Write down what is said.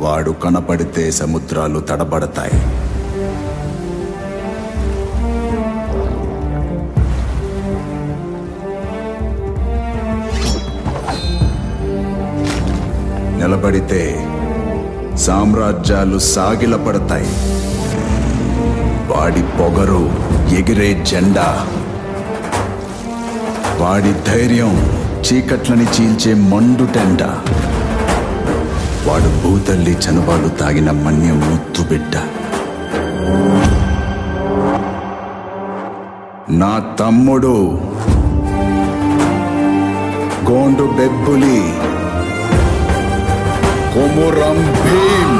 వాడు కనపడితే సముద్రాలు తడబడతాయి. నిలబడితే సామ్రాజ్యాలు సాగిలపడతాయి. వాడి పొగరు ఎగిరే జెండా. వాడి ధైర్యం చీకట్లని చీల్చే మండుటెండ వాడు భూతల్లి చనుబాలు తాగిన మన్యం ముత్తు బిడ్డ నా తమ్ముడు గోండు బెబ్బులి కొమురం భీమ్